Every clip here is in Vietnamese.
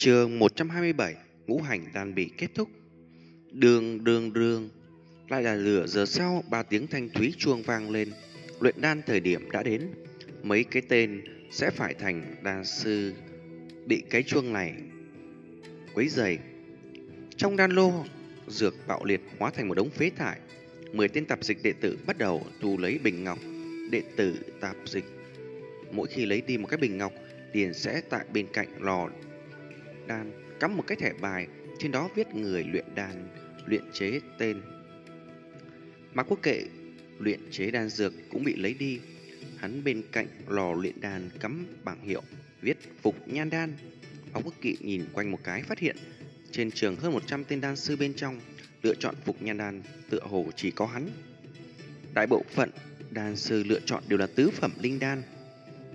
Trường 127 Ngũ hành đan bị kết thúc. Đường đường đường. Lại là lửa, giờ sau ba tiếng thanh thúy chuông vang lên. Luyện đan thời điểm đã đến. Mấy cái tên sẽ phải thành đan sư. Bị cái chuông này Quấy dày Trong đan lô, Dược bạo liệt hóa thành một đống phế thải. Mười tên tạp dịch đệ tử bắt đầu thu lấy bình ngọc. Đệ tử tạp dịch, Mỗi khi lấy đi một cái bình ngọc tiền sẽ tại bên cạnh lò đan cắm một cái thẻ bài, trên đó viết người luyện đan, luyện chế tên. mà Quốc Kệ luyện chế đan dược cũng bị lấy đi. Hắn bên cạnh lò luyện đan cắm bảng hiệu viết Phục Nhan Đan. ông Quốc Kỵ nhìn quanh một cái phát hiện trên trường hơn 100 tên đan sư bên trong lựa chọn Phục Nhan Đan tựa hồ chỉ có hắn. Đại bộ phận đan sư lựa chọn đều là tứ phẩm linh đan.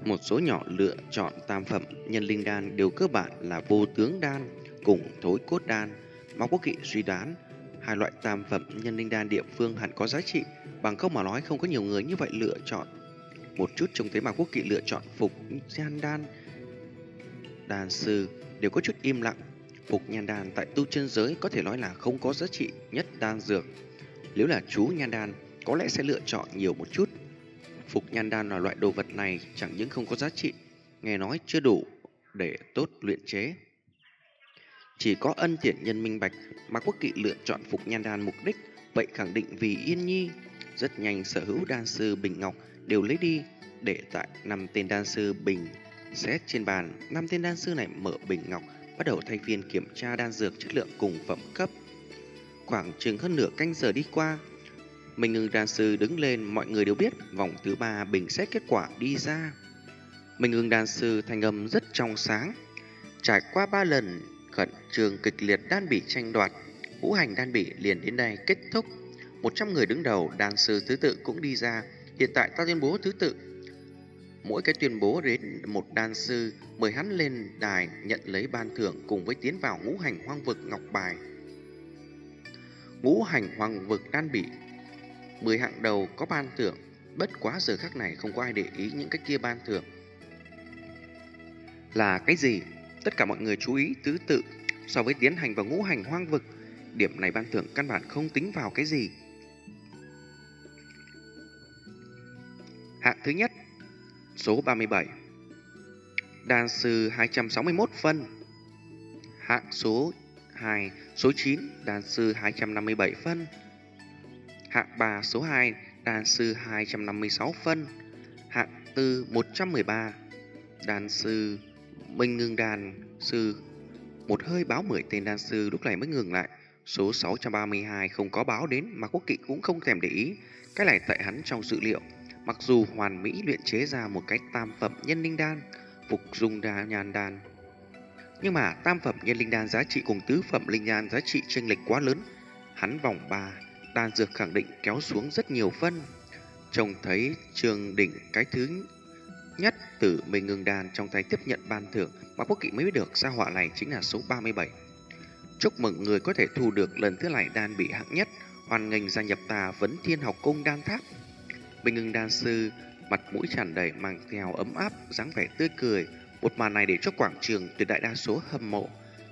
Một số nhỏ lựa chọn tam phẩm nhân linh đan đều cơ bản là vô tướng đan cùng thối cốt đan. Mao Quốc Kỵ suy đoán hai loại tam phẩm nhân linh đan địa phương hẳn có giá trị, bằng không mà nói không có nhiều người như vậy lựa chọn. Một chút trông thấy Mao Quốc Kỵ lựa chọn phục nhan đan. Đan sư đều có chút im lặng. Phục nhan đan tại tu chân giới có thể nói là không có giá trị nhất đan dược. Nếu là chú nhan đan, có lẽ sẽ lựa chọn nhiều một chút. Phục nhan đan là loại đồ vật này chẳng những không có giá trị, nghe nói chưa đủ để tốt luyện chế. Chỉ có ân tiện nhân minh bạch mà quốc kỵ lựa chọn phục nhan đan mục đích, vậy khẳng định vì yên nhi. Rất nhanh sở hữu đan sư Bình Ngọc đều lấy đi, để tại năm tên đan sư Bình xét trên bàn. năm tên đan sư này mở Bình Ngọc, bắt đầu thay phiên kiểm tra đan dược chất lượng cùng phẩm cấp. Khoảng chừng hơn nửa canh giờ đi qua, mình ngừng đan sư đứng lên mọi người đều biết vòng thứ ba bình xét kết quả đi ra. Mình ngưng đan sư thành âm rất trong sáng. Trải qua ba lần khẩn trường kịch liệt đan bị tranh đoạt, ngũ hành đan bị liền đến đây kết thúc. 100 người đứng đầu đan sư thứ tự cũng đi ra. Hiện tại ta tuyên bố thứ tự. Mỗi cái tuyên bố đến một đan sư mời hắn lên đài nhận lấy ban thưởng cùng với tiến vào ngũ hành hoang vực ngọc bài. Ngũ hành hoang vực đan bị 10 hạng đầu có ban thưởng, bất quá giờ khắc này không có ai để ý những cái kia ban thưởng. Là cái gì? Tất cả mọi người chú ý tứ tự so với tiến hành và ngũ hành hoang vực, điểm này ban thưởng căn bản không tính vào cái gì. Hạng thứ nhất, số 37. Đan sư 261 phân. Hạng số 2, số 9, đan sư 257 phân. Hạng 3 số 2 đàn sư 256 phân. Hạng 4 113 Đàn sư Minh ngưng đàn sư, Một hơi báo 10 tên đan sư lúc này mới ngừng lại. Số 632 không có báo đến, mà quốc kỵ cũng không thèm để ý. Cái này tại hắn trong dự liệu. Mặc dù hoàn mỹ luyện chế ra một cái tam phẩm nhân linh đan, Phục dung đa nhàn đan. Nhưng mà tam phẩm nhân linh đan giá trị cùng tứ phẩm linh đan giá trị chênh lệch quá lớn. Hắn vòng 3 đan dược khẳng định kéo xuống rất nhiều phân. Trông thấy trường đỉnh cái thứ nhất từ mình ngừng đàn trong tay tiếp nhận ban thưởng mà quốc kỵ mới biết được ra họa này chính là số 37. Chúc mừng người có thể thu được lần thứ lại đan bị hạng nhất, hoàn nghênh gia nhập tà vấn thiên học cung đan tháp. Bình ngừng đan sư, mặt mũi tràn đầy mang theo ấm áp, dáng vẻ tươi cười. Một màn này để cho quảng trường tuyệt đại đa số hâm mộ.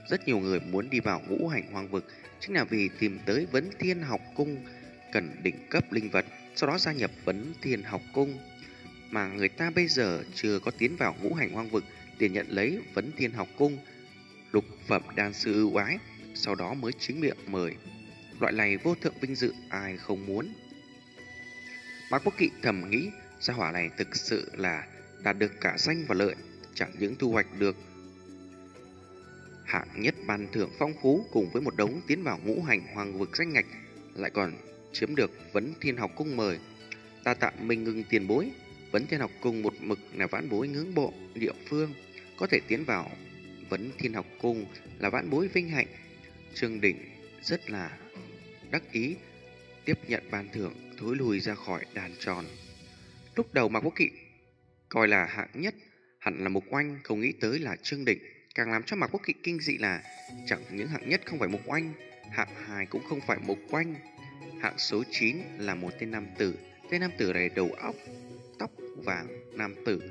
Rất nhiều người muốn đi vào ngũ hành hoang vực chính là vì tìm tới vấn thiên học cung cần đỉnh cấp linh vật, sau đó gia nhập vấn thiên học cung. Mà người ta bây giờ chưa có tiến vào ngũ hành hoang vực để nhận lấy vấn thiên học cung, lục phẩm đan sư ưu ái, sau đó mới chính miệng mời. Loại này vô thượng vinh dự ai không muốn. Mạc Quốc Kỵ thầm nghĩ, gia hỏa này thực sự là đạt được cả danh và lợi, chẳng những thu hoạch được hạng nhất ban thưởng phong phú cùng với một đống tiến vào ngũ hành hoàng vực danh ngạch, lại còn chiếm được vấn thiên học cung mời. Ta tạm mình ngừng tiền bối, vấn thiên học cung một mực là vãn bối ngưỡng bộ địa phương, có thể tiến vào vấn thiên học cung là vãn bối vinh hạnh. Trương đỉnh rất là đắc ý, tiếp nhận ban thưởng, thối lùi ra khỏi đàn tròn. Lúc đầu mà quốc kỵ coi là hạng nhất, hẳn là mục oanh, không nghĩ tới là trương đỉnh Càng làm cho Mạc Quốc Kỵ kinh dị là chẳng những hạng nhất không phải Mục Oanh, hạng hai cũng không phải Mục Oanh. Hạng số 9 là một tên nam tử, tên nam tử này đầu óc, tóc vàng, nam tử.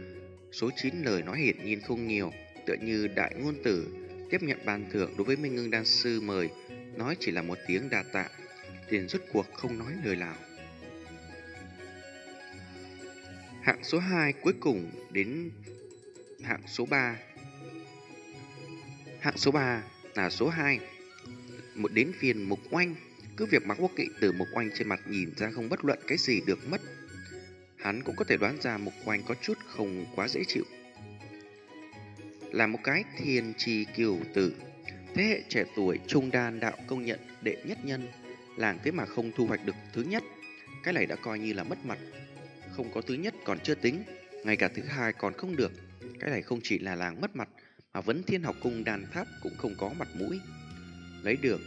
Số 9 lời nói hiển nhiên không nhiều, tựa như đại ngôn tử, tiếp nhận bàn thưởng đối với Minh Ngưng Đan Sư mời, nói chỉ là một tiếng đa tạ, liền rút cuộc không nói lời nào. Hạng số 2 cuối cùng đến hạng số 3. Hạng số 3 là số 2. Một đến phiền Mục Oanh, cứ việc Mạc Quốc Kỵ từ Mục Oanh trên mặt nhìn ra không bất luận cái gì được mất. Hắn cũng có thể đoán ra Mục Oanh có chút không quá dễ chịu. Là một cái thiên trì kiều tử, thế hệ trẻ tuổi trung đan đạo công nhận đệ nhất nhân, làng thế mà không thu hoạch được thứ nhất, cái này đã coi như là mất mặt. Không có thứ nhất còn chưa tính, ngay cả thứ hai còn không được. Cái này không chỉ là làng mất mặt, mà vấn thiên học cung đàn tháp cũng không có mặt mũi. Lấy được,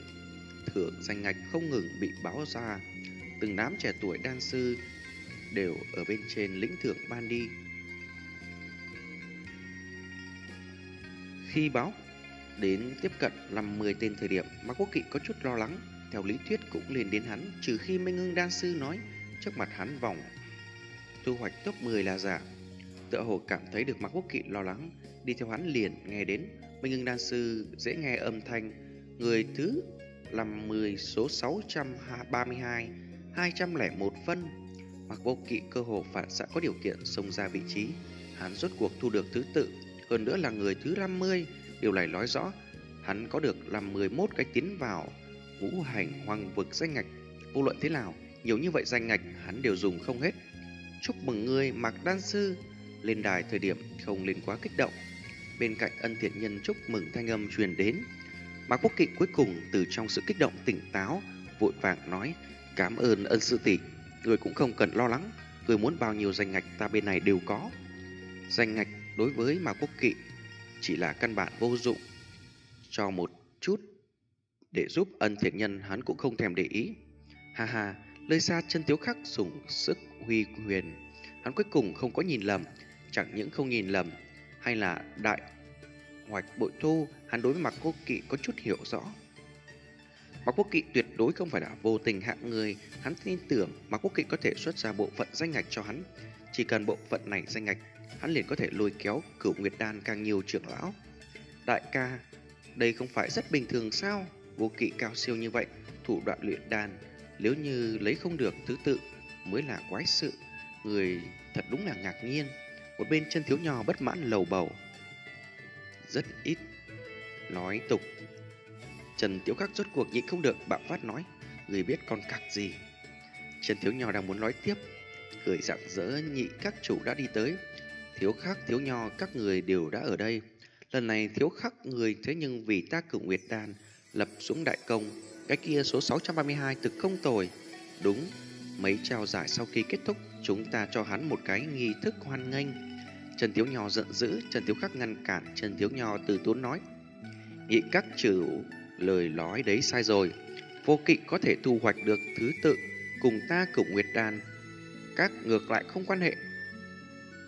thưởng danh ngạch không ngừng bị báo ra. Từng đám trẻ tuổi đan sư đều ở bên trên lĩnh thưởng ban đi. Khi báo đến tiếp cận 50 tên thời điểm, mà Quốc Kỵ có chút lo lắng. Theo lý thuyết cũng liền đến hắn, trừ khi Minh Ngưng Đan Sư nói trước mặt hắn vòng thu hoạch top 10 là giả. Tựa hồ cảm thấy được mặc Quốc Kỵ lo lắng, đi theo hắn liền, nghe đến. Minh Ngưng Đan Sư dễ nghe âm thanh. Người thứ làm 10 số 632 201 phân. Mặc Vô Kỵ cơ hồ phản xạ có điều kiện xông ra vị trí. Hắn rốt cuộc thu được thứ tự, Hơn nữa là người thứ 50 Điều này nói rõ, Hắn có được làm 11 cái tiến vào Ngũ hành hoang vực danh ngạch. Vô luận thế nào, Nhiều như vậy danh ngạch, hắn đều dùng không hết. Chúc mừng ngươi, Mạc Đan Sư. Lên đài thời điểm không lên quá kích động. Bên cạnh ân thiện nhân chúc mừng thanh âm truyền đến, Mạc Quốc Kỵ cuối cùng từ trong sự kích động tỉnh táo, Vội vàng nói, Cảm ơn ân sư tỷ, Người cũng không cần lo lắng, Người muốn bao nhiêu danh ngạch ta bên này đều có. Danh ngạch đối với Mạc Quốc Kỵ Chỉ là căn bản vô dụng, Cho một chút Để giúp ân thiện nhân hắn cũng không thèm để ý. Ha ha Lời xa chân tiếu khắc dùng sức huy quyền, Hắn cuối cùng không có nhìn lầm, Chẳng những không nhìn lầm hay là đại hoạch bội thu Hắn đối với Mạc Quốc Kỵ có chút hiểu rõ Mạc Quốc Kỵ tuyệt đối không phải là vô tình hạng người, hắn tin tưởng Mạc Quốc Kỵ có thể xuất ra bộ phận danh ngạch cho hắn. Chỉ cần bộ phận này danh ngạch, hắn liền có thể lôi kéo cửu Nguyệt Đan càng nhiều trưởng lão. Đại ca, đây không phải rất bình thường sao? Vô kỵ cao siêu như vậy, thủ đoạn luyện đan, nếu như lấy không được thứ tự mới là quái sự. Người thật đúng là ngạc nhiên. Một bên chân thiếu nho bất mãn lầu bầu. Rất ít. Nói tục. Trần Tiểu Khắc rốt cuộc nhịn không được bạo phát nói Người biết con cặc gì? Trần Thiếu Nho đang muốn nói tiếp. Cười rạng rỡ nhị các chủ đã đi tới. Thiếu Khắc, Thiếu Nho các người đều đã ở đây. Lần này Thiếu Khắc người thế nhưng vì ta cử Nguyệt đan Lập xuống đại công. Cái kia số 632 thực không tồi. Đúng, mấy trao giải sau khi kết thúc. Chúng ta cho hắn một cái nghi thức hoan nghênh Trần Tiếu Nho giận dữ Trần Tiếu Khắc ngăn cản Trần Tiếu Nho từ tốn nói Nhị các chủ Lời nói đấy sai rồi. Vô kỵ có thể thu hoạch được thứ tự cùng ta cùng nguyệt đàn. Các ngược lại không quan hệ.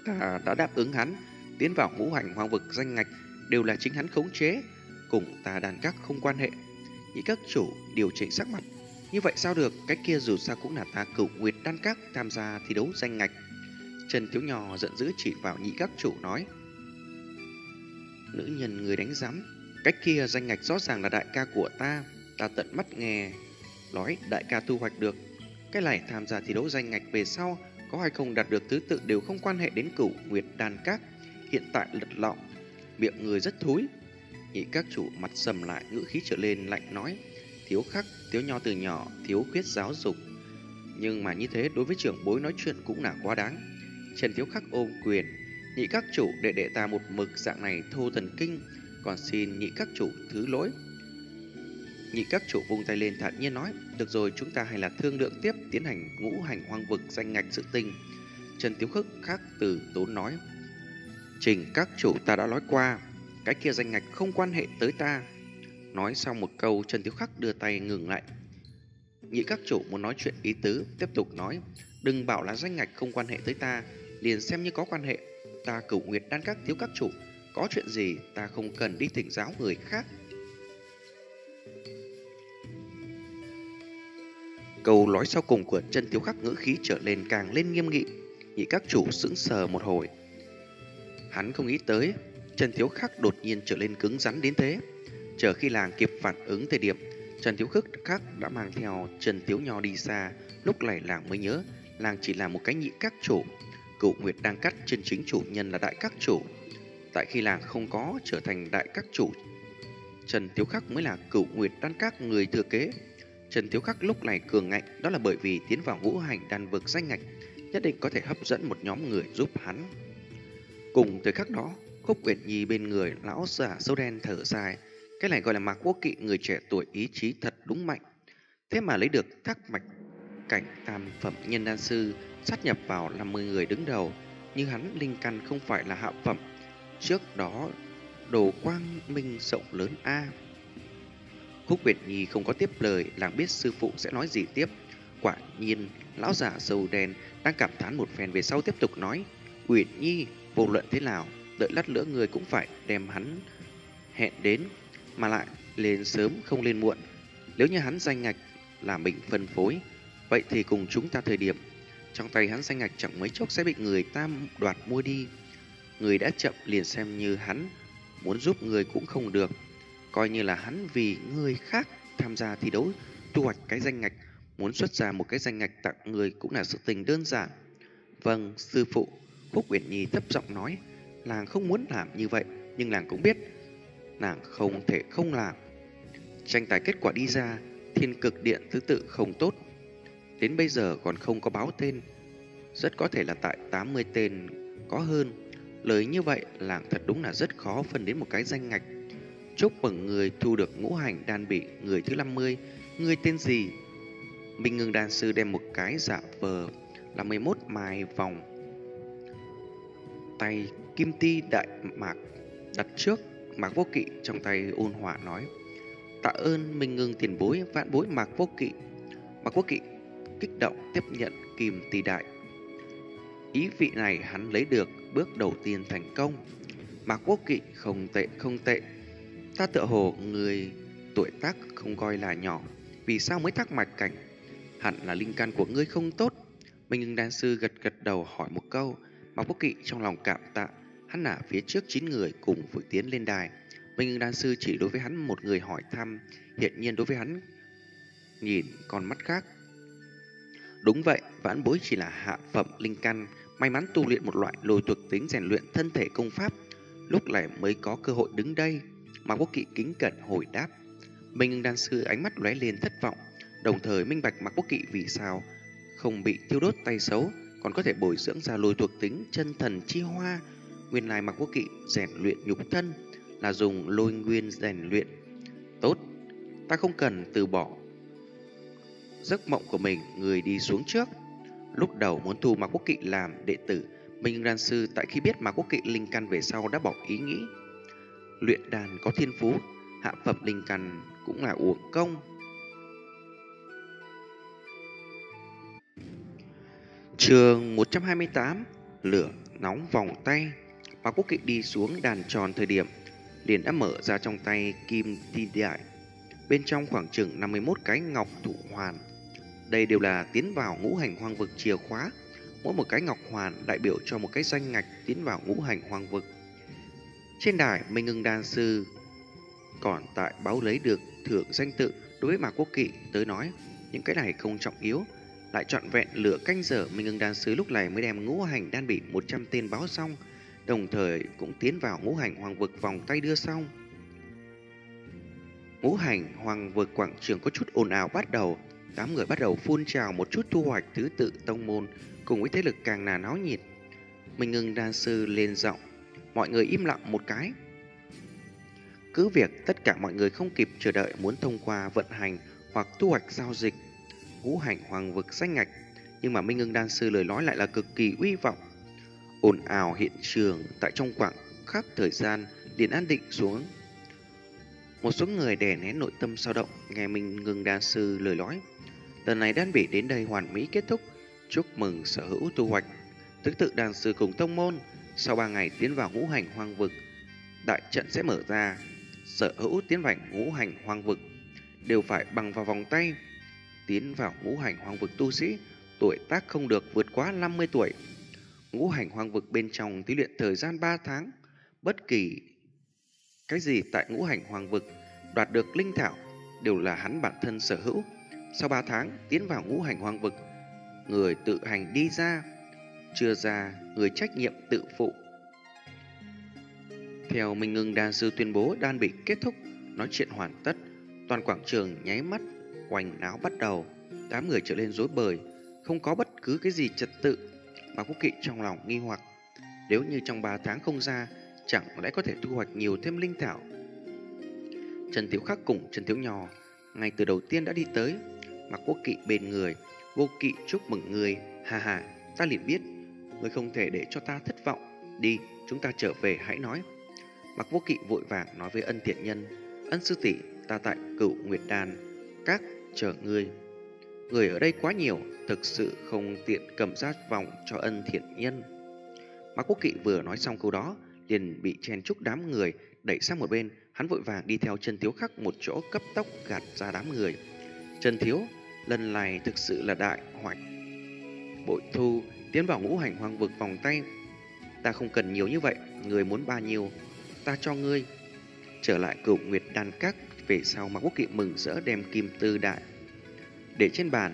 Ta đã đáp ứng hắn, tiến vào ngũ hành hoang vực danh ngạch đều là chính hắn khống chế, cùng ta đàn các không quan hệ. Nhị các chủ điều chỉnh sắc mặt. Như vậy sao được, cái kia dù sao cũng là ta cửu nguyệt đan các tham gia thi đấu danh ngạch. Trần Thiếu Nhỏ giận dữ chỉ vào nhị các chủ nói. Nữ nhân người đánh giám Cách kia danh ngạch rõ ràng là đại ca của ta Ta tận mắt nghe Nói đại ca thu hoạch được Cái này tham gia thi đấu danh ngạch về sau Có hay không đạt được thứ tự đều không quan hệ đến cửu Nguyệt đan các Hiện tại lật lọng Miệng người rất thúi Nhị các chủ mặt sầm lại ngữ khí trở lên lạnh nói Thiếu khắc, thiếu nho từ nhỏ Thiếu khuyết giáo dục Nhưng mà như thế đối với trưởng bối nói chuyện cũng là quá đáng Trần thiếu khắc ôm quyền Nhị các chủ để đệ ta một mực dạng này thô thần kinh còn xin nhị các chủ thứ lỗi. Nhị các chủ vung tay lên thản nhiên nói, được rồi chúng ta hay là thương lượng tiếp tiến hành ngũ hành hoang vực danh ngạch sự tình. Trần Tiếu khắc khác từ tốn nói, Trình các chủ ta đã nói qua, cái kia danh ngạch không quan hệ tới ta. Nói xong một câu Trần Tiếu Khắc đưa tay ngừng lại. Nhị các chủ muốn nói chuyện ý tứ, tiếp tục nói, đừng bảo là danh ngạch không quan hệ tới ta, liền xem như có quan hệ. Ta cửu nguyệt đan các thiếu các chủ có chuyện gì ta không cần đi thỉnh giáo người khác Câu nói sau cùng của chân Tiếu khắc ngữ khí trở lên càng lên nghiêm nghị Nhị các chủ sững sờ một hồi Hắn không nghĩ tới Chân Tiếu khắc đột nhiên trở lên cứng rắn đến thế Chờ khi làng kịp phản ứng thời điểm, Trần Thiếu Khức khác đã mang theo Trần Thiếu Nho đi xa, lúc này làng mới nhớ, làng chỉ là một cái nhị các chủ. Cựu Nguyệt đang cắt chân chính chủ nhân là đại các chủ. Tại khi làng không có trở thành đại các chủ, Trần Thiếu Khắc mới là cựu Nguyệt đan các người thừa kế. Trần Thiếu Khắc lúc này cường ngạnh đó là bởi vì tiến vào ngũ hành đan vực danh ngạch, nhất định có thể hấp dẫn một nhóm người giúp hắn. Cùng thời khắc đó, Khúc Uyển Nhi bên người lão giả sâu đen thở dài, cái này gọi là Mạc quốc Kỵ người trẻ tuổi ý chí thật đúng mạnh. Thế mà lấy được thác mạch cảnh tam phẩm nhân đan sư sát nhập vào 50 người đứng đầu, như hắn linh căn không phải là hạ phẩm. Trước đó, đồ quang minh rộng lớn A. Khúc Việt Nhi không có tiếp lời, làng biết sư phụ sẽ nói gì tiếp. Quả nhiên, lão giả dầu đen đang cảm thán một phen về sau tiếp tục nói, Uyển Nhi, vô luận thế nào, đợi lát nữa người cũng phải đem hắn hẹn đến, mà lại lên sớm không lên muộn. Nếu như hắn danh ngạch là mình phân phối, vậy thì cùng chúng ta thời điểm, trong tay hắn danh ngạch chẳng mấy chốc sẽ bị người ta đoạt mua đi. Người đã chậm liền xem như hắn, muốn giúp người cũng không được. Coi như là hắn vì người khác tham gia thi đấu, thu hoạch cái danh ngạch, muốn xuất ra một cái danh ngạch tặng người cũng là sự tình đơn giản. Vâng, sư phụ, Khúc Uyển Nhi thấp giọng nói, làng không muốn làm như vậy, nhưng làng cũng biết, nàng không thể không làm. Tranh tài kết quả đi ra, thiên cực điện thứ tự không tốt. Đến bây giờ còn không có báo tên, rất có thể là tại 80 tên có hơn. Lời như vậy, làng thật đúng là rất khó phân đến một cái danh ngạch. Chúc mừng người thu được ngũ hành đan bị người thứ 50, người tên gì? Minh ngưng đan sư đem một cái giả vờ là 11 mai vòng tay kim ti đại mạc đặt trước mạc vô kỵ trong tay ôn hòa nói tạ ơn minh ngưng tiền bối vạn bối mạc vô kỵ. Mạc vô kỵ kích động tiếp nhận kim tỷ đại. Ý vị này hắn lấy được bước đầu tiên thành công. Mạc vô kỵ không tệ không tệ. Ta tựa hồ người tuổi tác không coi là nhỏ vì sao mới thắc mạch cảnh? Hẳn là linh căn của ngươi không tốt. Minh ngưng đan sư gật gật đầu hỏi một câu. Mạc vô Kỵ trong lòng cảm tạ, hắn là phía trước 9 người cùng vội tiến lên đài. Minh Ngưng Đan Sư chỉ đối với hắn một người hỏi thăm, hiện nhiên đối với hắn nhìn con mắt khác. Đúng vậy, vãn bối chỉ là hạ phẩm linh căn, may mắn tu luyện một loại lôi thuộc tính rèn luyện thân thể công pháp, lúc này mới có cơ hội đứng đây. mà Quốc Kỵ kính cẩn hồi đáp. Minh Ngưng Đan Sư ánh mắt lóe lên thất vọng, đồng thời minh bạch mặc Quốc Kỵ vì sao không bị thiêu đốt tay xấu, còn có thể bồi dưỡng ra lôi thuộc tính chân thần chi hoa. Nguyên lai mặc quốc kỵ rèn luyện nhục thân là dùng lôi nguyên rèn luyện. Tốt, ta không cần từ bỏ giấc mộng của mình, người đi xuống trước. Lúc đầu muốn thu Mạc Quốc Kỵ làm đệ tử, Minh Đan Sư tại khi biết Mạc Quốc Kỵ linh căn về sau đã bỏ ý nghĩ. Luyện đàn có thiên phú, hạ phẩm linh căn cũng là uổng công. Trường 128 Lửa nóng vòng tay Hoàng Quốc Kỵ đi xuống đàn tròn thời điểm liền đã mở ra trong tay kim ti đại. Bên trong khoảng chừng 51 cái ngọc thủ hoàn. Đây đều là tiến vào ngũ hành hoang vực chìa khóa. Mỗi một cái ngọc hoàn đại biểu cho một cái danh ngạch tiến vào ngũ hành hoang vực. Trên đài Minh Ngưng Đan Sư Còn tại báo lấy được thưởng danh tự Đối với Mạc Quốc Kỵ tới nói Những cái này không trọng yếu lại trọn vẹn lửa canh giờ. Minh Ngưng đan sứ lúc này mới đem ngũ hành đan bị 100 tên báo xong, đồng thời cũng tiến vào ngũ hành hoàng vực vòng tay đưa xong. Ngũ hành hoàng vực quảng trường có chút ồn ào bắt đầu, tám người bắt đầu phun trào một chút thu hoạch thứ tự tông môn cùng với thế lực càng là náo nhiệt. Minh ưng đan sư lên giọng, mọi người im lặng một cái. Cứ việc tất cả mọi người không kịp chờ đợi muốn thông qua vận hành hoặc thu hoạch giao dịch ngũ hành hoàng vực danh ngạch, nhưng mà Minh Ngưng Đan Sư lời nói lại là cực kỳ uy vọng ồn ào hiện trường tại trong khoảng khắc thời gian liền an định xuống. Một số người đè nén nội tâm sao động nghe mình ngừng Đan Sư lời nói. Lần này đan bị đến đây hoàn mỹ kết thúc, chúc mừng sở hữu tu hoạch. Tức tự đàn sư cùng tông môn, sau 3 ngày tiến vào ngũ hành hoang vực, đại trận sẽ mở ra. Sở hữu tiến vào ngũ hành hoang vực đều phải bằng vào vòng tay tiến vào ngũ hành hoang vực tu sĩ, tuổi tác không được vượt quá 50 tuổi. Ngũ hành hoang vực bên trong thí luyện thời gian 3 tháng, bất kỳ cái gì tại ngũ hành hoang vực đoạt được linh thảo đều là hắn bản thân sở hữu. Sau 3 tháng tiến vào ngũ hành hoang vực, người tự hành đi ra, chưa ra người trách nhiệm tự phụ. Theo Minh Ngưng Đan Sư tuyên bố đan bị kết thúc, nói chuyện hoàn tất, toàn quảng trường nháy mắt, hoành náo bắt đầu, đám người trở lên rối bời, không có bất cứ cái gì trật tự, mà quốc kỵ trong lòng nghi hoặc. Nếu như trong 3 tháng không ra, chẳng lẽ có thể thu hoạch nhiều thêm linh thảo. Trần Thiếu Khắc cùng Trần Thiếu Nhò, ngay từ đầu tiên đã đi tới, mặc quốc kỵ bên người, vô kỵ chúc mừng người, hà hà, ta liền biết, người không thể để cho ta thất vọng, đi, chúng ta trở về hãy nói. Mặc vô kỵ vội vàng nói với ân thiện nhân, ân sư tỷ ta tại cửu Nguyệt Đàn, các chờ người. Người ở đây quá nhiều, thực sự không tiện cầm ra vòng cho ân thiện nhân. Mạc Quốc Kỵ vừa nói xong câu đó, liền bị chen chúc đám người đẩy sang một bên, hắn vội vàng đi theo chân thiếu khắc một chỗ cấp tốc gạt ra đám người. Trần Thiếu, lần này thực sự là đại hoạch. Bội thu, tiến vào ngũ hành hoang vực vòng tay. Ta không cần nhiều như vậy, người muốn bao nhiêu, ta cho ngươi. Trở lại cựu Nguyệt Đan Các, về sau mà Quốc Kỵ mừng rỡ đem kim tư đại. Để trên bàn,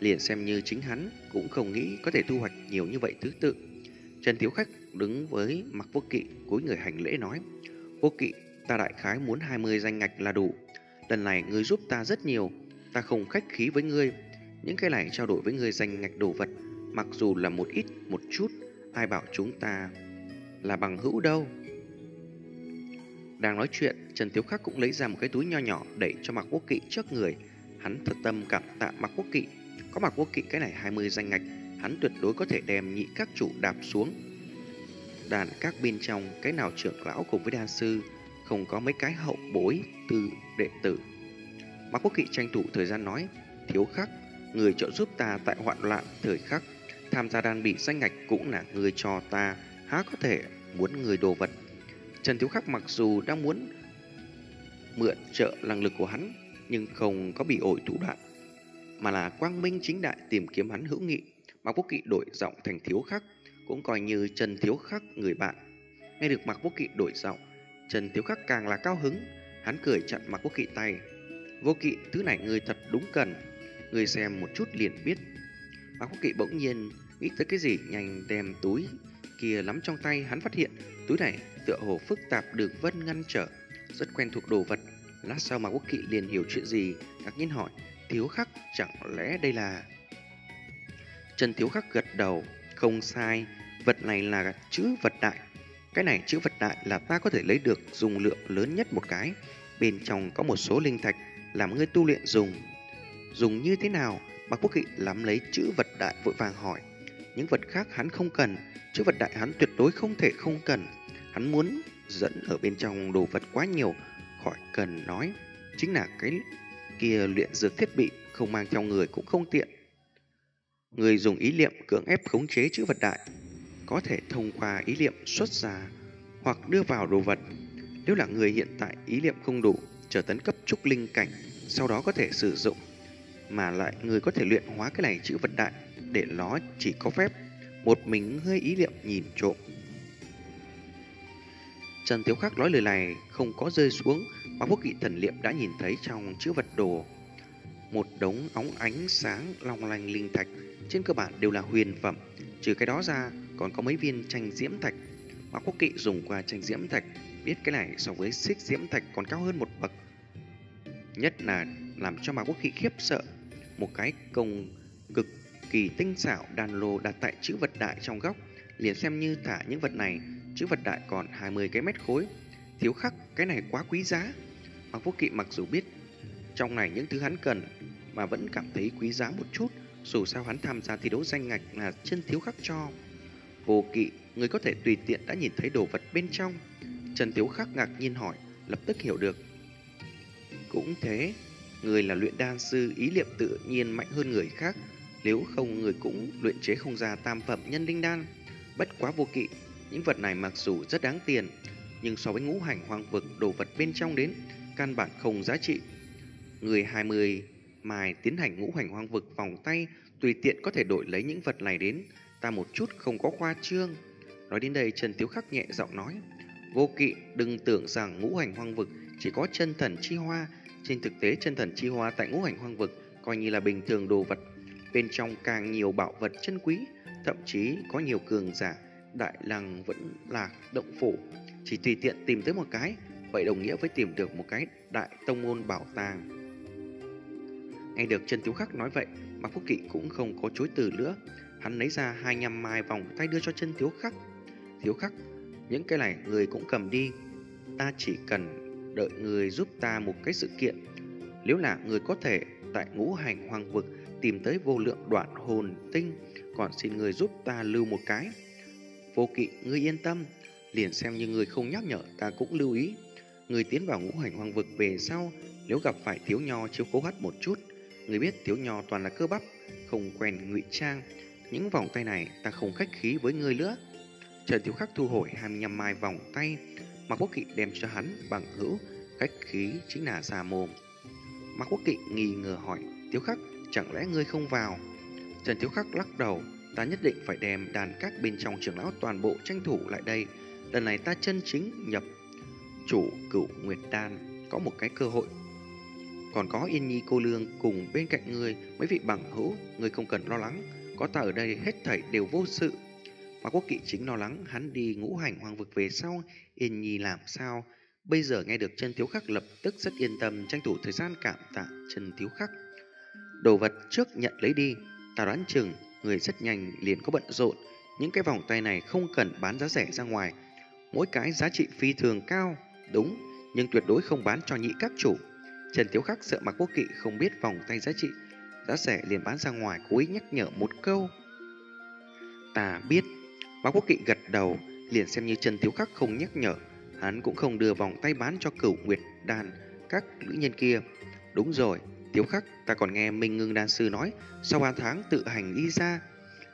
liền xem như chính hắn cũng không nghĩ có thể thu hoạch nhiều như vậy thứ tự. Trần Thiếu Khách đứng với mặc vô kỵ cúi người hành lễ nói Vô kỵ, ta đại khái muốn 20 danh ngạch là đủ. Lần này ngươi giúp ta rất nhiều, ta không khách khí với ngươi. Những cái này trao đổi với ngươi danh ngạch đồ vật, mặc dù là một ít, một chút, ai bảo chúng ta là bằng hữu đâu. Đang nói chuyện, Trần Tiếu Khắc cũng lấy ra một cái túi nho nhỏ đẩy cho Mạc Quốc Kỵ trước người. Hắn thật tâm cảm tạ mặc Quốc Kỵ. Có mặc Quốc Kỵ cái này 20 danh ngạch, hắn tuyệt đối có thể đem nhị các chủ đạp xuống. Đàn các bên trong, cái nào trưởng lão cùng với đan sư, không có mấy cái hậu bối từ đệ tử. mặc Quốc Kỵ tranh thủ thời gian nói, thiếu khắc, người trợ giúp ta tại hoạn loạn thời khắc, tham gia đan bị danh ngạch cũng là người cho ta, há có thể muốn người đồ vật Trần Thiếu Khắc mặc dù đang muốn mượn trợ năng lực của hắn, nhưng không có bị ổi thủ đoạn, mà là quang minh chính đại tìm kiếm hắn hữu nghị. Mạc Quốc Kỵ đổi giọng thành Thiếu Khắc, cũng coi như Trần Thiếu Khắc người bạn. Nghe được Mạc Quốc Kỵ đổi giọng, Trần Thiếu Khắc càng là cao hứng, hắn cười chặn Mạc Quốc Kỵ tay. Vô Kỵ, thứ này người thật đúng cần, người xem một chút liền biết. Mạc Quốc Kỵ bỗng nhiên nghĩ tới cái gì nhanh đem túi kia lắm trong tay hắn phát hiện túi này tựa hồ phức tạp đường vân ngăn trở, rất quen thuộc đồ vật. Lát sau mà Quốc Kỵ liền hiểu chuyện gì, ngạc nhiên hỏi, Thiếu Khắc chẳng lẽ đây là... Trần Thiếu Khắc gật đầu, không sai, vật này là chữ vật đại. Cái này chữ vật đại là ta có thể lấy được dùng lượng lớn nhất một cái. Bên trong có một số linh thạch làm ngươi tu luyện dùng. Dùng như thế nào? bác Quốc Kỵ lắm lấy chữ vật đại vội vàng hỏi. Những vật khác hắn không cần, chữ vật đại hắn tuyệt đối không thể không cần. Hắn muốn dẫn ở bên trong đồ vật quá nhiều, khỏi cần nói. Chính là cái kia luyện dược thiết bị không mang theo người cũng không tiện. Người dùng ý niệm cưỡng ép khống chế chữ vật đại, có thể thông qua ý niệm xuất ra hoặc đưa vào đồ vật. Nếu là người hiện tại ý niệm không đủ, trở tấn cấp trúc linh cảnh, sau đó có thể sử dụng, mà lại người có thể luyện hóa cái này chữ vật đại để nó chỉ có phép một mình hơi ý niệm nhìn trộm. Trần Thiếu Khắc nói lời này không có rơi xuống, mà quốc kỵ thần liệm đã nhìn thấy trong chữ vật đồ. Một đống óng ánh sáng long lanh linh thạch, trên cơ bản đều là huyền phẩm, trừ cái đó ra còn có mấy viên tranh diễm thạch. Mà quốc kỵ dùng qua tranh diễm thạch, biết cái này so với xích diễm thạch còn cao hơn một bậc. Nhất là làm cho mà quốc kỵ khiếp sợ, một cái công cực kỳ tinh xảo đàn lô đặt tại chữ vật đại trong góc, liền xem như thả những vật này chữ vật đại còn 20 cái mét khối. Thiếu khắc, cái này quá quý giá. Hoàng Phúc Kỵ mặc dù biết trong này những thứ hắn cần mà vẫn cảm thấy quý giá một chút, dù sao hắn tham gia thi đấu danh ngạch là chân thiếu khắc cho. Vô Kỵ, người có thể tùy tiện đã nhìn thấy đồ vật bên trong. Trần Thiếu Khắc ngạc nhiên hỏi, lập tức hiểu được. Cũng thế, người là luyện đan sư ý niệm tự nhiên mạnh hơn người khác, nếu không người cũng luyện chế không ra tam phẩm nhân linh đan. Bất quá vô kỵ, những vật này mặc dù rất đáng tiền, nhưng so với ngũ hành hoang vực đồ vật bên trong đến, căn bản không giá trị. Người 20 mài tiến hành ngũ hành hoang vực vòng tay, tùy tiện có thể đổi lấy những vật này đến, ta một chút không có khoa trương. Nói đến đây Trần Tiếu Khắc nhẹ giọng nói, vô kỵ đừng tưởng rằng ngũ hành hoang vực chỉ có chân thần chi hoa. Trên thực tế, chân thần chi hoa tại ngũ hành hoang vực coi như là bình thường đồ vật. Bên trong càng nhiều bảo vật chân quý, thậm chí có nhiều cường giả, đại lăng vẫn là động phủ. Chỉ tùy tiện tìm tới một cái, vậy đồng nghĩa với tìm được một cái đại tông môn bảo tàng. Nghe được chân thiếu khắc nói vậy, mà Quốc Kỵ cũng không có chối từ nữa. Hắn lấy ra hai nhăm mai vòng tay đưa cho chân thiếu khắc. Thiếu khắc, những cái này người cũng cầm đi. Ta chỉ cần đợi người giúp ta một cái sự kiện. Nếu là người có thể tại ngũ hành hoàng vực tìm tới vô lượng đoạn hồn tinh, còn xin người giúp ta lưu một cái. Vô kỵ, ngươi yên tâm, liền xem như người không nhắc nhở ta cũng lưu ý. Người tiến vào ngũ hành hoàng vực về sau, nếu gặp phải thiếu nho chiếu cố hắt một chút, người biết thiếu nho toàn là cơ bắp, không quen ngụy trang. Những vòng tay này ta không khách khí với người nữa. Trần Thiếu Khắc thu hồi 25 mai vòng tay, mà Quốc Kỵ đem cho hắn bằng hữu, khách khí chính là già mồm. Mạc Quốc Kỵ nghi ngờ hỏi, Thiếu Khắc, chẳng lẽ ngươi không vào? Trần Thiếu Khắc lắc đầu, ta nhất định phải đem đàn các bên trong trưởng lão toàn bộ tranh thủ lại đây. Lần này ta chân chính nhập chủ cửu Nguyệt Đan, có một cái cơ hội. Còn có Yên Nhi cô lương cùng bên cạnh người mấy vị bằng hữu, người không cần lo lắng, có ta ở đây hết thảy đều vô sự. Mà Quốc Kỵ chính lo lắng hắn đi ngũ hành hoàng vực về sau, Yên Nhi làm sao? Bây giờ nghe được chân thiếu khắc lập tức rất yên tâm tranh thủ thời gian cảm tạ chân thiếu khắc. Đồ vật trước nhận lấy đi, ta đoán chừng người rất nhanh liền có bận rộn. Những cái vòng tay này không cần bán giá rẻ ra ngoài, mỗi cái giá trị phi thường cao, đúng, nhưng tuyệt đối không bán cho nhị các chủ. Trần Thiếu Khắc sợ Mạc Quốc Kỵ không biết vòng tay giá trị, giá rẻ liền bán ra ngoài cố ý nhắc nhở một câu. Ta biết, Mạc Quốc Kỵ gật đầu, liền xem như Trần Thiếu Khắc không nhắc nhở, hắn cũng không đưa vòng tay bán cho cửu nguyệt đàn các nữ nhân kia. Đúng rồi, tiếu Khắc, ta còn nghe Minh Ngưng Đan Sư nói, sau 3 tháng tự hành đi ra,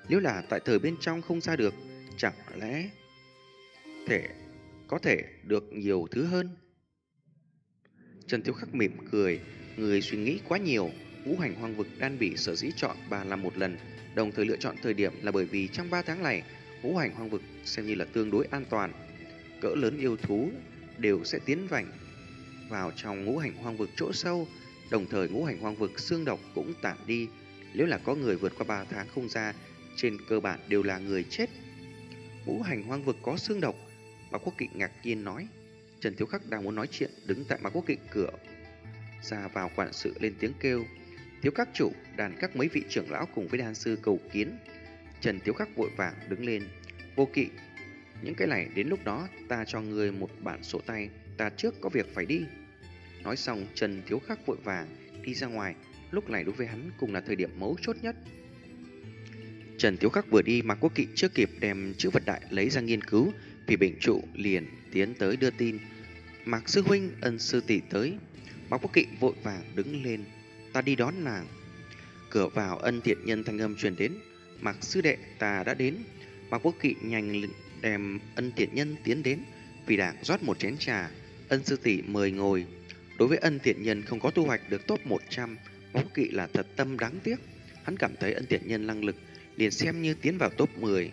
nếu là tại thời bên trong không ra được, chẳng lẽ thể có thể được nhiều thứ hơn? Trần Thiếu Khắc mỉm cười, người suy nghĩ quá nhiều, ngũ hành hoang vực đan bị sở dĩ chọn bà làm một lần, đồng thời lựa chọn thời điểm là bởi vì trong 3 tháng này, ngũ hành hoang vực xem như là tương đối an toàn. Cỡ lớn yêu thú đều sẽ tiến vành vào trong ngũ hành hoang vực chỗ sâu, đồng thời ngũ hành hoang vực xương độc cũng tản đi. Nếu là có người vượt qua 3 tháng không ra, trên cơ bản đều là người chết. Ngũ hành hoang vực có xương độc, Bác Quốc Kỵ ngạc nhiên nói. Trần Thiếu Khắc đang muốn nói chuyện, đứng tại Bác Quốc Kỵ cửa ra vào quản sự lên tiếng kêu. Thiếu khắc chủ, đàn các mấy vị trưởng lão cùng với đan sư cầu kiến. Trần Thiếu Khắc vội vàng đứng lên. Vô kỵ, những cái này đến lúc đó ta cho người một bản sổ tay, ta trước có việc phải đi. Nói xong, Trần Thiếu Khắc vội vàng đi ra ngoài, lúc này đối với hắn cũng là thời điểm mấu chốt nhất. Trần Thiếu Khắc vừa đi, mà Quốc Kỵ chưa kịp đem chữ vật đại lấy ra nghiên cứu, vì bệnh trụ liền tiến tới đưa tin. Mạc Sư Huynh ân sư tỷ tới. Mạc Quốc Kỵ vội vàng đứng lên, ta đi đón nàng. Cửa vào ân thiện nhân thanh âm truyền đến, Mạc Sư Đệ ta đã đến. Mạc Quốc Kỵ nhanh đem ân thiện nhân tiến đến, vì đảng rót một chén trà, ân sư tỷ mời ngồi. Đối với ân thiện nhân không có thu hoạch được top 100, Mạc Quốc Kỵ là thật tâm đáng tiếc. Hắn cảm thấy ân thiện nhân năng lực liền xem như tiến vào top 10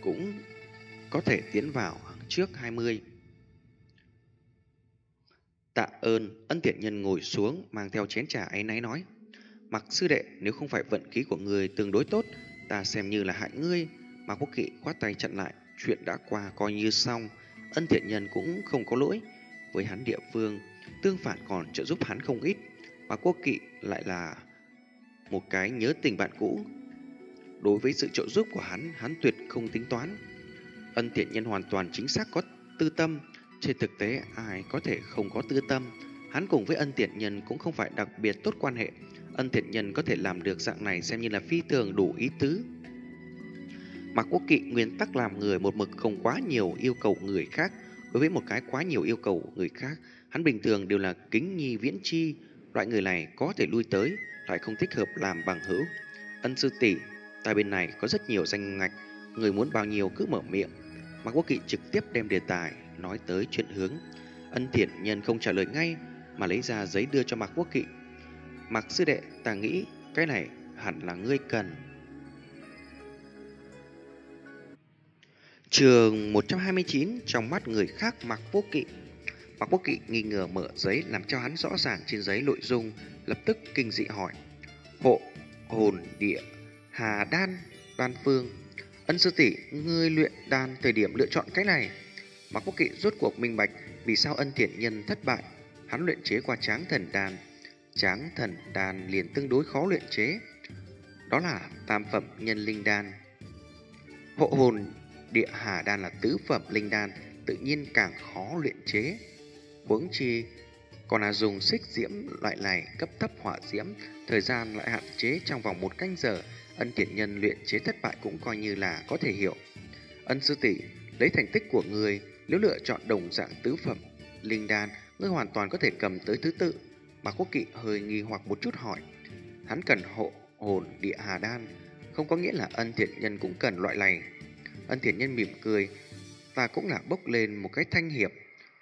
cũng có thể tiến vào trước 20. Tạ ơn, ân thiện nhân ngồi xuống mang theo chén trà ấy náy nói. Mặc sư đệ, nếu không phải vận khí của người tương đối tốt, ta xem như là hại ngươi. mà Quốc Kỵ khoát tay chặn lại, chuyện đã qua coi như xong. Ân thiện nhân cũng không có lỗi với hắn địa phương, tương phản còn trợ giúp hắn không ít. mà Quốc Kỵ lại là một cái nhớ tình bạn cũ. Đối với sự trợ giúp của hắn, hắn tuyệt không tính toán. Ân thiện nhân hoàn toàn chính xác có tư tâm, trên thực tế ai có thể không có tư tâm. Hắn cùng với ân thiện nhân cũng không phải đặc biệt tốt quan hệ. Ân thiện nhân có thể làm được dạng này xem như là phi thường đủ ý tứ. Mạc Quốc Kỵ nguyên tắc làm người một mực không quá nhiều yêu cầu người khác. Đối với một cái quá nhiều yêu cầu người khác, hắn bình thường đều là kính nhi viễn chi. Loại người này có thể lui tới, lại không thích hợp làm bằng hữu. Ân sư tỷ, tại bên này có rất nhiều danh ngạch, người muốn bao nhiêu cứ mở miệng. Mạc Quốc Kỵ trực tiếp đem đề tài nói tới chuyện hướng. Ân thiện nhân không trả lời ngay mà lấy ra giấy đưa cho Mạc Quốc Kỵ. Mạc sư đệ, ta nghĩ cái này hẳn là ngươi cần. Trường 129 trong mắt người khác Mạc Quốc Kỵ. Mạc Quốc Kỵ nghi ngờ mở giấy làm cho hắn rõ ràng trên giấy nội dung, lập tức kinh dị hỏi. Hộ, hồn, địa, hà đan, đan phương. Ân sư tỷ, ngươi luyện đan thời điểm lựa chọn cái này. Mạc Quốc Kỵ rốt cuộc minh bạch vì sao ân thiện nhân thất bại. Hắn luyện chế qua tráng thần đan. Tráng thần đan liền tương đối khó luyện chế. Đó là tam phẩm nhân linh đan. Hộ hồn địa hà đan là tứ phẩm linh đan, tự nhiên càng khó luyện chế. Huống chi còn là dùng xích diễm loại này cấp thấp hỏa diễm, thời gian lại hạn chế trong vòng một canh giờ, ân thiện nhân luyện chế thất bại cũng coi như là có thể hiểu. Ân sư tỷ lấy thành tích của người, nếu lựa chọn đồng dạng tứ phẩm linh đan, ngươi hoàn toàn có thể cầm tới thứ tự. Mà Quốc Kỵ hơi nghi hoặc một chút hỏi, hắn cần hộ hồn địa hà đan, không có nghĩa là ân thiện nhân cũng cần loại này. Ân thiện nhân mỉm cười, ta cũng là bốc lên một cái thanh hiệp,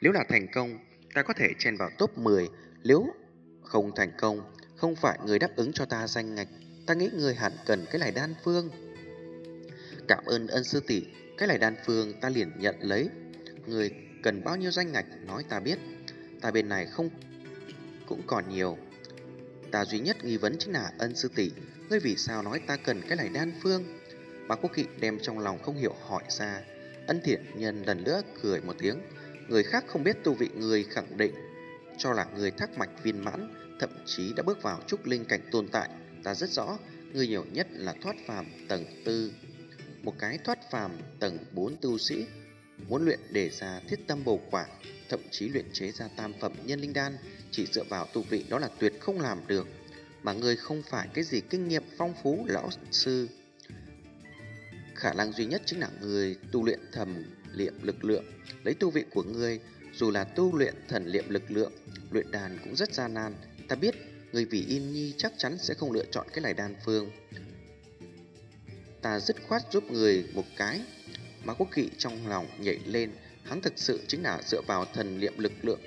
nếu là thành công, ta có thể chen vào top 10, nếu không thành công, không phải người đáp ứng cho ta danh ngạch, ta nghĩ người hẳn cần cái này đan phương. Cảm ơn ân sư tỷ, cái này đan phương ta liền nhận lấy. Người cần bao nhiêu danh ngạch nói ta biết, ta bên này không cũng còn nhiều. Ta duy nhất nghi vấn chính là ân sư tỷ, ngươi vì sao nói ta cần cái này đan phương? Bà Quốc Kỵ đem trong lòng không hiểu hỏi ra, ân thiện nhân lần nữa cười một tiếng, người khác không biết tu vị người khẳng định, cho là người thắc mạch viên mãn, thậm chí đã bước vào trúc linh cảnh tồn tại, ta rất rõ, người nhiều nhất là thoát phàm tầng tư. Một cái thoát phàm tầng 4 tu sĩ muốn luyện để ra thiết tâm bầu quả, thậm chí luyện chế ra tam phẩm nhân linh đan, chỉ dựa vào tu vị đó là tuyệt không làm được, mà người không phải cái gì kinh nghiệm phong phú lão sư. Khả năng duy nhất chính là người tu luyện thầm liệm lực lượng, lấy tu vị của người, dù là tu luyện thần liệm lực lượng, luyện đàn cũng rất gian nan. Ta biết, người vì Yên Nhi chắc chắn sẽ không lựa chọn cái này đan phương. Ta dứt khoát giúp người một cái, mà quốc kỵ trong lòng nhảy lên, hắn thực sự chính là dựa vào thần liệm lực lượng,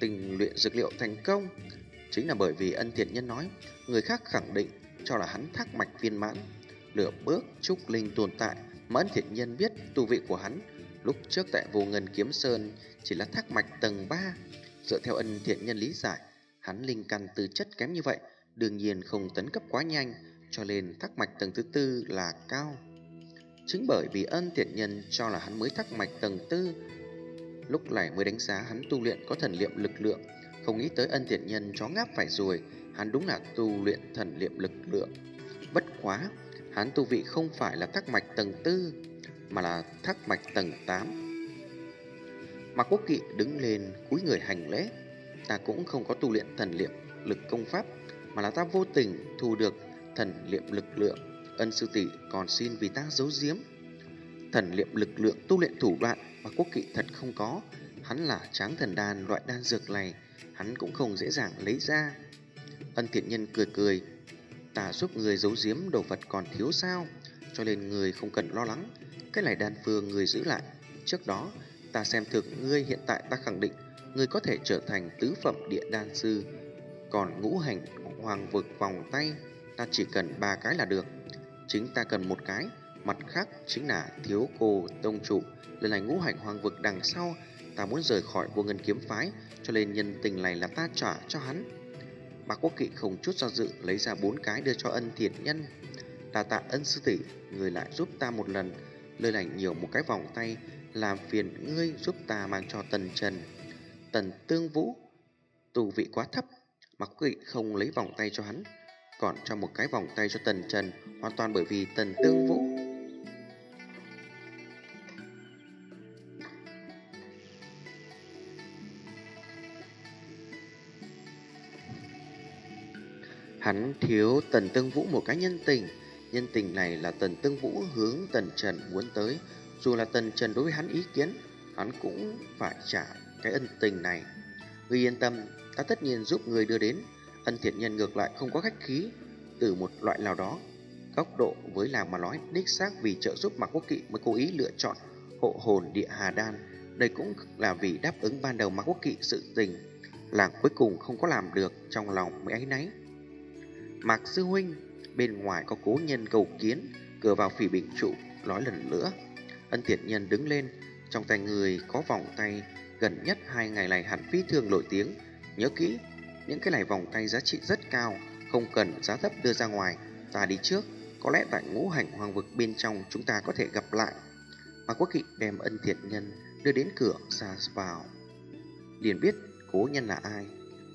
tình luyện dược liệu thành công. Chính là bởi vì ân thiện nhân nói, người khác khẳng định cho là hắn thác mạch viên mãn, lửa bước trúc linh tồn tại, mà ân thiện nhân biết tu vị của hắn Lúc trước tại vô ngân kiếm sơn chỉ là thác mạch tầng 3. Dựa theo ân thiện nhân lý giải, hắn linh căn tư chất kém như vậy, đương nhiên không tấn cấp quá nhanh, cho nên thác mạch tầng thứ tư là cao. Chính bởi vì ân thiện nhân cho là hắn mới thác mạch tầng tư, lúc này mới đánh giá hắn tu luyện có thần liệm lực lượng, không nghĩ tới ân thiện nhân chó ngáp phải rồi, hắn đúng là tu luyện thần liệm lực lượng. Bất quá, hắn tu vị không phải là thắc mạch tầng tư, mà là thắc mạch tầng 8. Mạc Quốc Kỵ đứng lên cúi người hành lễ. Ta cũng không có tu luyện thần liệm lực công pháp, mà là ta vô tình thu được thần liệm lực lượng. Ân sư tỷ còn xin vì ta giấu giếm. Thần liệm lực lượng tu luyện thủ đoạn mà Quốc Kỵ thật không có. Hắn là tráng thần đan loại đan dược này, hắn cũng không dễ dàng lấy ra. Ân thiện nhân cười cười, ta giúp người giấu giếm đồ vật còn thiếu sao, cho nên người không cần lo lắng. Cái này đan phương người giữ lại. Trước đó ta xem thực ngươi hiện tại ta khẳng định Ngươi có thể trở thành tứ phẩm địa đan sư. Còn ngũ hành hoàng vực vòng tay Ta chỉ cần ba cái là được. Chính ta cần một cái Mặt khác chính là thiếu cô tông trụ Lần này ngũ hành hoàng vực đằng sau Ta muốn rời khỏi vô ngân kiếm phái Cho nên nhân tình này là ta trả cho hắn. Bạc Quốc Kỵ không chút do dự Lấy ra bốn cái đưa cho ân thiện nhân. Ta tạ ân sư tỷ, Người lại giúp ta một lần. Lời lành nhiều một cái vòng tay, Làm phiền ngươi giúp ta mang cho tần trần. Tần tương vũ, Tù vị quá thấp Mặc kỵ không lấy vòng tay cho hắn, Còn cho một cái vòng tay cho tần trần, Hoàn toàn bởi vì tần tương vũ. Hắn thiếu tần tương vũ một cái nhân tình Nhân tình này là Tần Tương Vũ hướng Tần Trần muốn tới, dù là Tần Trần đối với hắn ý kiến, hắn cũng phải trả cái ân tình này. Ngươi yên tâm, ta tất nhiên giúp người đưa đến, ân thiện nhân ngược lại không có khách khí, từ một loại nào đó. Góc độ với làng mà nói, đích xác vì trợ giúp mà Quốc Kỵ mới cố ý lựa chọn hộ hồn địa Hà Đan. Đây cũng là vì đáp ứng ban đầu mà Quốc Kỵ sự tình, làng cuối cùng không có làm được trong lòng mới ấy nấy. Mạc Sư Huynh, Bên ngoài có cố nhân cầu kiến Cửa vào phỉ bình trụ, Nói lần nữa. Ân thiện nhân đứng lên, Trong tay người có vòng tay Gần nhất hai ngày này hẳn phi thường nổi tiếng. Nhớ kỹ, Những cái này vòng tay giá trị rất cao, Không cần giá thấp đưa ra ngoài. Ta đi trước, Có lẽ tại ngũ hành hoàng vực bên trong Chúng ta có thể gặp lại. Mà quốc kỵ đem ân thiện nhân Đưa đến cửa ra vào. Liền biết cố nhân là ai?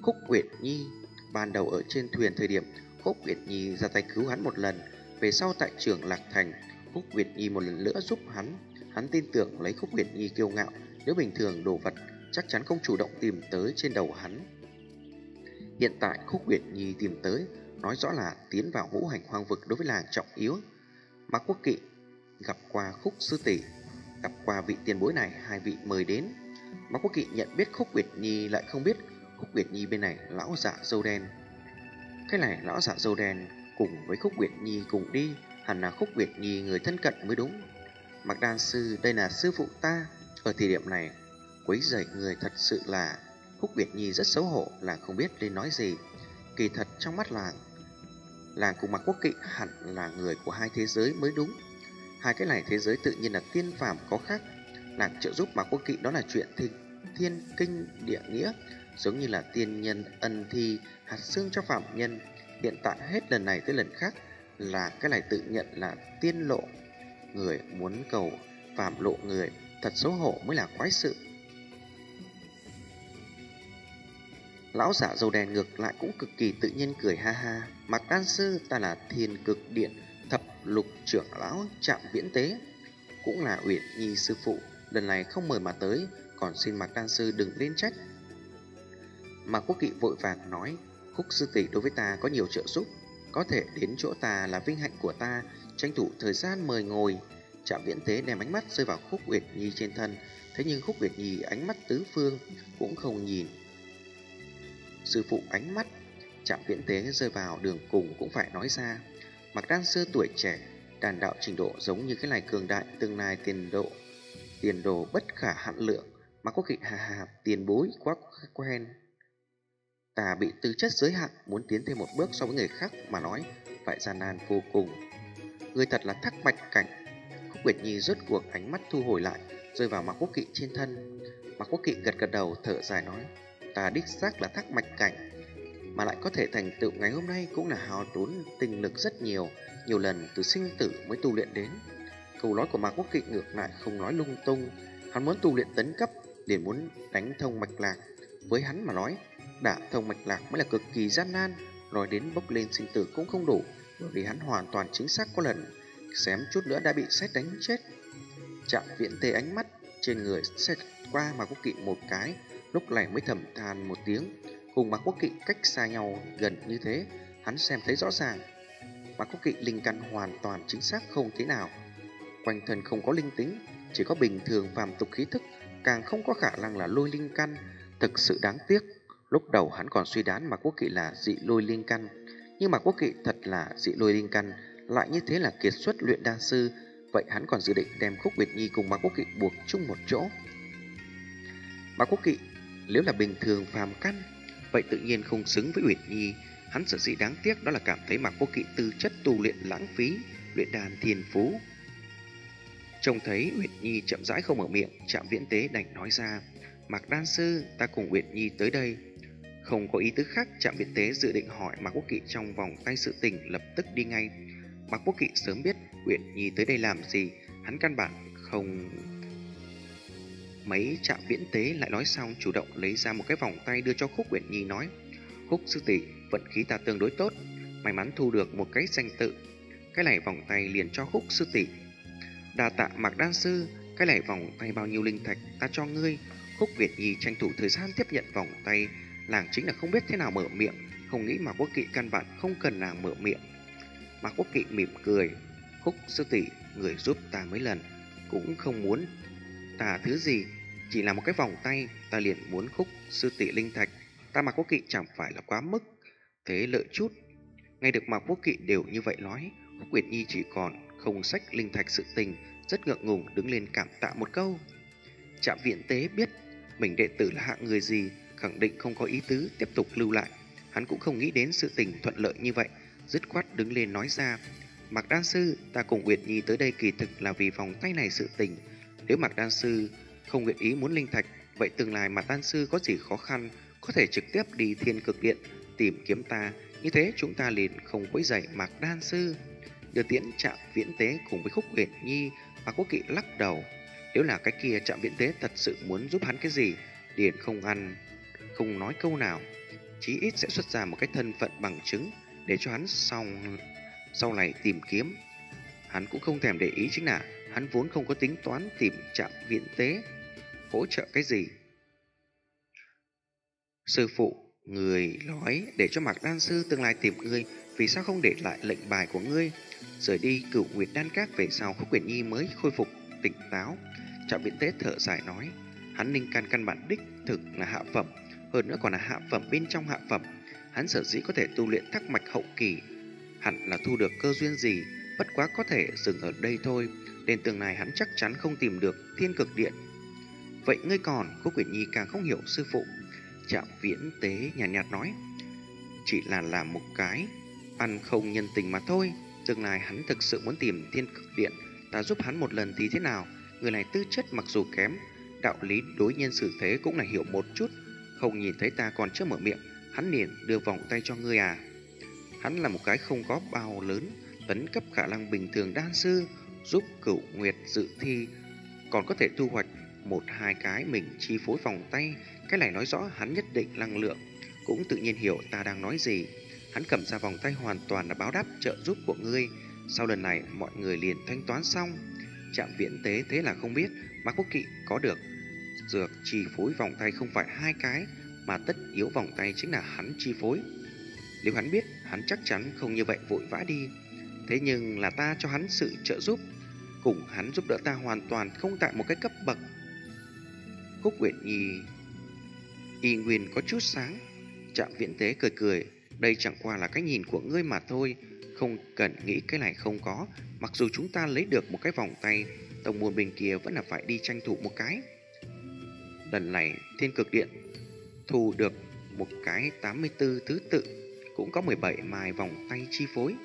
Khúc Uyển Nhi, Ban đầu ở trên thuyền thời điểm Khúc Việt Nhi ra tay cứu hắn một lần. Về sau tại trường Lạc Thành Khúc Việt Nhi một lần nữa giúp hắn. Hắn tin tưởng lấy Khúc Việt Nhi kiêu ngạo. Nếu bình thường đồ vật, chắc chắn không chủ động tìm tới trên đầu hắn. Hiện tại Khúc Việt Nhi tìm tới, Nói rõ là tiến vào ngũ hành hoang vực đối với làng trọng yếu. Mạc Quốc Kỵ gặp qua Khúc Sư Tỷ, Gặp qua vị tiền bối này, hai vị mời đến. Mạc Quốc Kỵ nhận biết Khúc Việt Nhi lại không biết Khúc Việt Nhi bên này lão giả dâu đen. Cái này lão giả dâu đen cùng với Khúc Nguyệt Nhi cùng đi Hẳn là Khúc Nguyệt Nhi người thân cận mới đúng. Mặc Đan Sư đây là sư phụ ta. Ở thời điểm này Quấy rầy người thật sự là Khúc Nguyệt Nhi rất xấu hổ là không biết nên nói gì. Kỳ thật trong mắt làng Làng cùng mặc Quốc Kỵ hẳn là người của hai thế giới mới đúng. Hai cái này thế giới tự nhiên là tiên phàm có khác. Làng trợ giúp mặc Quốc Kỵ đó là chuyện thiên, thiên kinh địa nghĩa. Giống như là tiên nhân ân thi, hạt xương cho phạm nhân. Hiện tại hết lần này tới lần khác là cái này tự nhận là tiên lộ. Người muốn cầu phạm lộ người, Thật xấu hổ mới là quái sự. Lão giả dầu đèn ngược lại cũng cực kỳ tự nhiên cười ha ha. Mặc đan sư ta là thiên cực điện, Thập lục trưởng lão trạm viễn tế. Cũng là uyển nhi sư phụ, Lần này không mời mà tới, Còn xin mặc đan sư đừng lên trách mà quốc kỵ vội vàng nói, Khúc sư tỷ đối với ta có nhiều trợ giúp, Có thể đến chỗ ta là vinh hạnh của ta, Tranh thủ thời gian mời ngồi. Trạm viễn tế đem ánh mắt rơi vào khúc uyển nhi trên thân, Thế nhưng khúc uyển nhi ánh mắt tứ phương Cũng không nhìn. Sư phụ ánh mắt Chạm viễn tế rơi vào đường cùng cũng phải nói ra, Mặc đan sư tuổi trẻ, Đàn đạo trình độ giống như cái này cường đại, Tương lai tiền độ, Tiền đồ bất khả hạn lượng, Mà có kỵ hà hà tiền bối quá quen. Ta bị tư chất giới hạn, Muốn tiến thêm một bước so với người khác Mà nói, phải gian nan vô cùng. Người thật là thắc mạch cảnh. Khúc Nguyệt Nhi rốt cuộc ánh mắt thu hồi lại, Rơi vào Mạc Quốc Kỵ trên thân. Mạc Quốc Kỵ gật gật đầu, thở dài nói, ta đích xác là thắc mạch cảnh, mà lại có thể thành tựu ngày hôm nay cũng là hào tốn tinh lực rất nhiều. Nhiều lần từ sinh tử mới tu luyện đến. Câu nói của mạc quốc kỵ ngược lại không nói lung tung. Hắn muốn tu luyện tấn cấp, liền muốn đánh thông mạch lạc. Với hắn mà nói đả thông mạch lạc mới là cực kỳ gian nan nói đến bốc lên sinh tử cũng không đủ bởi vì hắn hoàn toàn chính xác có lần xém chút nữa đã bị xét đánh chết chạm viện tê ánh mắt trên người xét qua mà quốc kỵ một cái lúc này mới thầm than một tiếng, cùng mà Quốc Kỵ cách xa nhau gần như thế, hắn xem thấy rõ ràng. Mà Quốc Kỵ linh căn hoàn toàn chính xác không thế nào. Quanh thân không có linh tính, chỉ có bình thường phàm tục khí thức, càng không có khả năng là lôi linh căn, thực sự đáng tiếc. Lúc đầu hắn còn suy đoán mà Quốc Kỵ là dị lôi linh căn, nhưng mà Quốc Kỵ thật là dị lôi linh căn, lại như thế là kiệt xuất luyện đan sư, vậy hắn còn dự định đem Khúc Việt Nhi cùng Mạc Quốc Kỵ buộc chung một chỗ. Mạc Quốc Kỵ nếu là bình thường phàm căn Vậy tự nhiên không xứng với Uyển Nhi. Hắn sở dĩ đáng tiếc đó là cảm thấy Mạc quốc Kỵ tư chất tu luyện lãng phí Luyện đàn thiên phú. Trông thấy Uyển Nhi chậm rãi không mở miệng Trạm viễn tế đành nói ra Mạc Đan Sư ta cùng Uyển Nhi tới đây. Không có ý tứ khác, Trạm viễn tế dự định hỏi Mạc Quốc Kỵ trong vòng tay sự tình lập tức đi ngay. Mạc Quốc Kỵ sớm biết Uyển Nhi tới đây làm gì, Hắn căn bản không Mấy trạm viễn tế lại nói xong chủ động lấy ra một cái vòng tay đưa cho Khúc Uyển Nhi nói, Khúc sư tỷ, vận khí ta tương đối tốt, May mắn thu được một cái danh tự. Cái này vòng tay liền cho Khúc sư tỷ. Đà tạ mặc đan sư, Cái này vòng tay bao nhiêu linh thạch ta cho ngươi. Khúc Việt Nhi tranh thủ thời gian tiếp nhận vòng tay Làng chính là không biết thế nào mở miệng, Không nghĩ mà quốc kỵ căn bản không cần nàng mở miệng. Mạc Quốc Kỵ mỉm cười, Khúc sư tỷ, người giúp ta mấy lần, Cũng không muốn ta thứ gì, chỉ là một cái vòng tay, ta liền muốn khúc sư tỷ linh thạch. Ta mà quốc kỵ chẳng phải là quá mức thế lợi chút. Ngay được mà quốc kỵ đều như vậy nói, khúc quyệt nhi chỉ còn không sách linh thạch sự tình, rất ngượng ngùng đứng lên cảm tạ một câu. Trạm viện tế biết mình đệ tử là hạng người gì khẳng định không có ý tứ tiếp tục lưu lại hắn cũng không nghĩ đến sự tình thuận lợi như vậy dứt khoát đứng lên nói ra Mạc Đan Sư, ta cùng Nguyệt Nhi tới đây kỳ thực là vì vòng tay này sự tình. Nếu Mạc Đan Sư không nguyện ý muốn linh thạch, Vậy tương lai Mạc đan sư có gì khó khăn, có thể trực tiếp đi thiên cực điện tìm kiếm ta, như thế chúng ta liền không quấy rầy mạc đan sư. Đưa tiễn chạm viễn tế cùng với khúc Nguyệt nhi, và quốc kỵ lắc đầu. Nếu là cái kia chạm viễn tế thật sự muốn giúp hắn cái gì, điền không ăn, không nói câu nào. Chí ít sẽ xuất ra một cái thân phận bằng chứng để cho hắn sau, sau này tìm kiếm. Hắn cũng không thèm để ý chính là hắn vốn không có tính toán tìm chạm viện tế hỗ trợ cái gì. Sư phụ, người nói để cho Mạc Đan Sư tương lai tìm ngươi, vì sao không để lại lệnh bài của ngươi? Rời đi cửu nguyệt đan các về sau Khúc Quyển Nhi mới khôi phục tỉnh táo. Trạm viện tế thở dài nói, hắn ninh can căn bản đích thực là hạ phẩm, hơn nữa còn là hạ phẩm bên trong hạ phẩm. Hắn sở dĩ có thể tu luyện thắc mạch hậu kỳ, hẳn là thu được cơ duyên gì, bất quá có thể dừng ở đây thôi. Đến tương này hắn chắc chắn không tìm được thiên cực điện Vậy ngươi còn, cô Quyển Nhi càng không hiểu sư phụ. Trạm viễn tế nhàn nhạt, nhạt nói, chỉ là làm một cái, ăn không nhân tình mà thôi. Tương lai hắn thực sự muốn tìm thiên cực điện, ta giúp hắn một lần thì thế nào? Người này tư chất mặc dù kém, đạo lý đối nhân xử thế cũng là hiểu một chút. Không nhìn thấy ta còn chưa mở miệng, hắn liền đưa vòng tay cho ngươi à. Hắn là một cái không có bao lớn, tấn cấp khả năng bình thường đan sư, giúp cửu nguyệt dự thi, còn có thể thu hoạch một hai cái mình chi phối vòng tay, cái này nói rõ hắn nhất định năng lượng, cũng tự nhiên hiểu ta đang nói gì. Hắn cầm ra vòng tay hoàn toàn là báo đáp trợ giúp của ngươi. Sau lần này mọi người liền thanh toán xong. Trạm viễn tế thế là không biết Mạc Quốc Kỵ có được dược chi phối vòng tay không phải hai cái mà tất yếu vòng tay chính là hắn chi phối. Nếu hắn biết, hắn chắc chắn không như vậy vội vã đi. Thế nhưng là ta cho hắn sự trợ giúp, cùng hắn giúp đỡ ta hoàn toàn không tại một cái cấp bậc Khúc Uyển Nhi y nguyên có chút sáng. Trạm viễn tế cười cười, đây chẳng qua là cái nhìn của ngươi mà thôi, không cần nghĩ cái này không có. Mặc dù chúng ta lấy được một cái vòng tay, tổng môn bên kia vẫn là phải đi tranh thủ một cái. Lần này, thiên cực điện thu được một cái 84 thứ tự, cũng có 17 mài vòng tay chi phối.